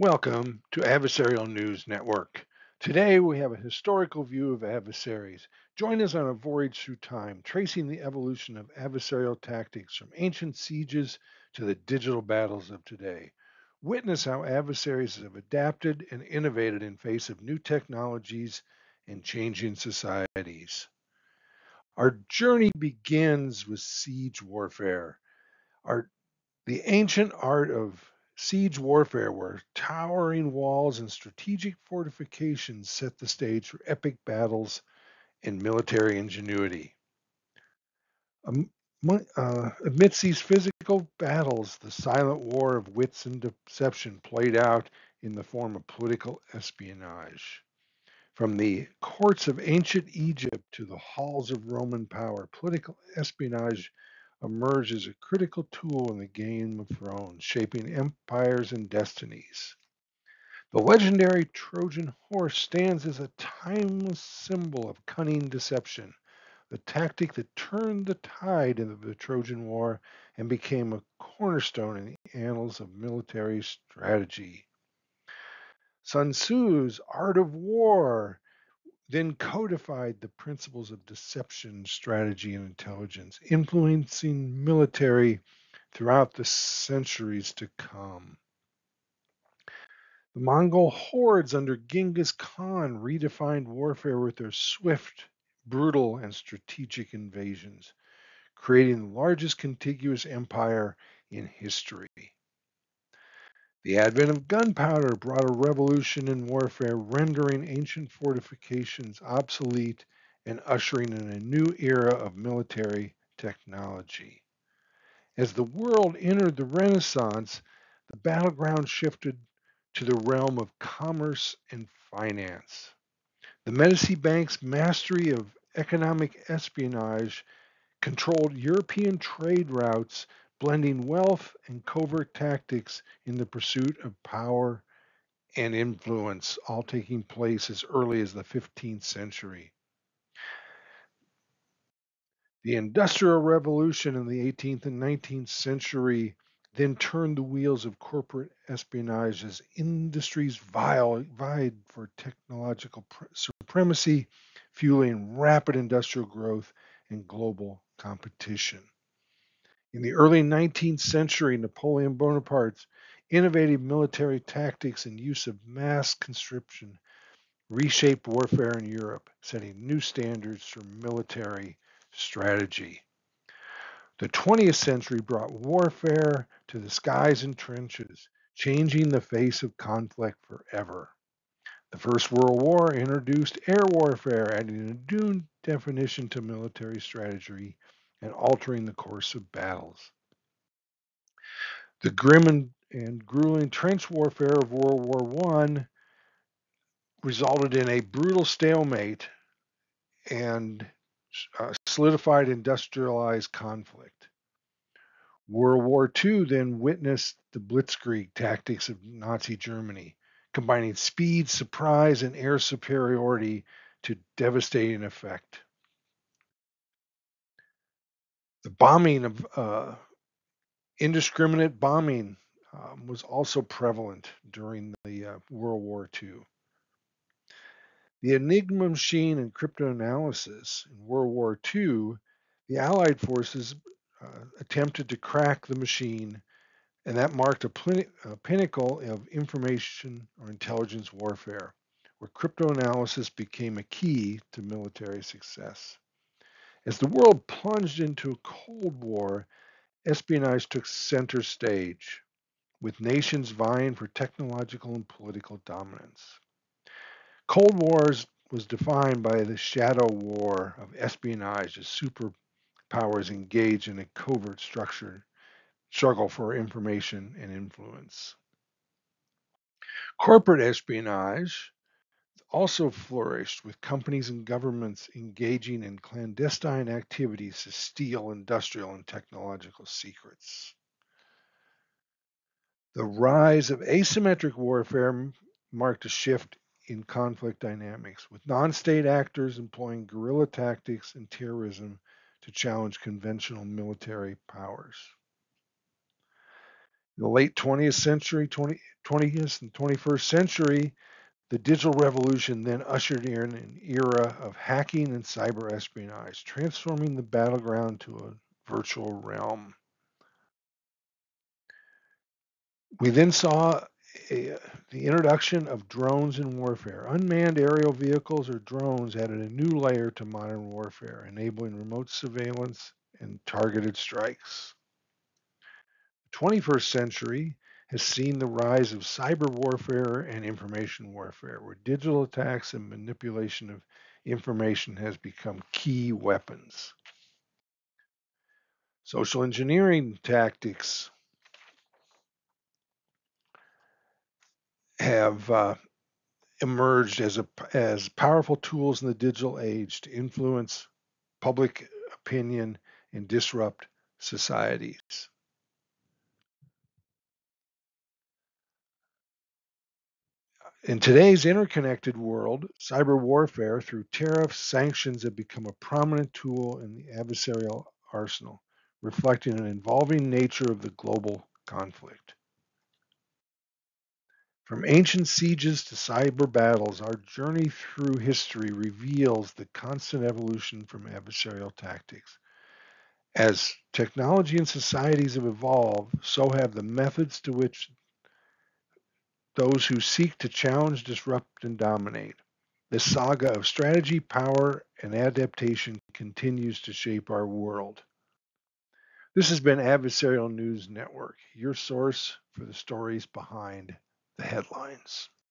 Welcome to Adversarial News Network. Today we have a historical view of adversaries. Join us on a voyage through time, tracing the evolution of adversarial tactics from ancient sieges to the digital battles of today. Witness how adversaries have adapted and innovated in face of new technologies and changing societies. Our journey begins with siege warfare. Our, the ancient art of siege warfare, where towering walls and strategic fortifications set the stage for epic battles and military ingenuity. Um, uh, amidst these physical battles, the silent war of wits and deception played out in the form of political espionage. From the courts of ancient Egypt to the halls of Roman power, political espionage emerged as a critical tool in the Game of Thrones, shaping empires and destinies. The legendary Trojan horse stands as a timeless symbol of cunning deception, the tactic that turned the tide of the Trojan War and became a cornerstone in the annals of military strategy. Sun Tzu's Art of War then codified the principles of deception, strategy, and intelligence, influencing military throughout the centuries to come. The Mongol hordes under Genghis Khan redefined warfare with their swift, brutal, and strategic invasions, creating the largest contiguous empire in history. The advent of gunpowder brought a revolution in warfare, rendering ancient fortifications obsolete and ushering in a new era of military technology. As the world entered the Renaissance, the battleground shifted to the realm of commerce and finance. The Medici Bank's mastery of economic espionage controlled European trade routes blending wealth and covert tactics in the pursuit of power and influence, all taking place as early as the 15th century. The Industrial Revolution in the 18th and 19th century then turned the wheels of corporate espionage as industries vied for technological supremacy, fueling rapid industrial growth and global competition. In the early 19th century, Napoleon Bonaparte's innovative military tactics and use of mass conscription reshaped warfare in Europe, setting new standards for military strategy. The 20th century brought warfare to the skies and trenches, changing the face of conflict forever. The First World War introduced air warfare, adding a new definition to military strategy and altering the course of battles. The grim and, and grueling trench warfare of World War I resulted in a brutal stalemate and uh, solidified industrialized conflict. World War II then witnessed the blitzkrieg tactics of Nazi Germany, combining speed, surprise, and air superiority to devastating effect. The bombing of uh, indiscriminate bombing um, was also prevalent during the uh, World War II. The Enigma machine and cryptanalysis in World War II, the Allied forces uh, attempted to crack the machine, and that marked a, pl- a pinnacle of information or intelligence warfare, where cryptanalysis became a key to military success. As the world plunged into a Cold War, espionage took center stage, with nations vying for technological and political dominance. Cold Wars was defined by the shadow war of espionage as superpowers engaged in a covert structure struggle for information and influence. Corporate espionage also flourished with companies and governments engaging in clandestine activities to steal industrial and technological secrets. The rise of asymmetric warfare marked a shift in conflict dynamics, with non state actors employing guerrilla tactics and terrorism to challenge conventional military powers. In the late 20th century, 20, 20th and 21st century, the digital revolution then ushered in an era of hacking and cyber espionage, transforming the battleground to a virtual realm. We then saw a, the introduction of drones in warfare. Unmanned aerial vehicles or drones added a new layer to modern warfare, enabling remote surveillance and targeted strikes. The 21st century has seen the rise of cyber warfare and information warfare, where digital attacks and manipulation of information has become key weapons. Social engineering tactics have uh, emerged as a as powerful tools in the digital age to influence public opinion and disrupt societies. In today's interconnected world, cyber warfare through tariffs, sanctions have become a prominent tool in the adversarial arsenal, reflecting an evolving nature of the global conflict. From ancient sieges to cyber battles, our journey through history reveals the constant evolution from adversarial tactics. As technology and societies have evolved, so have the methods to which those who seek to challenge, disrupt, and dominate. This saga of strategy, power, and adaptation continues to shape our world. This has been Adversarial News Network, your source for the stories behind the headlines.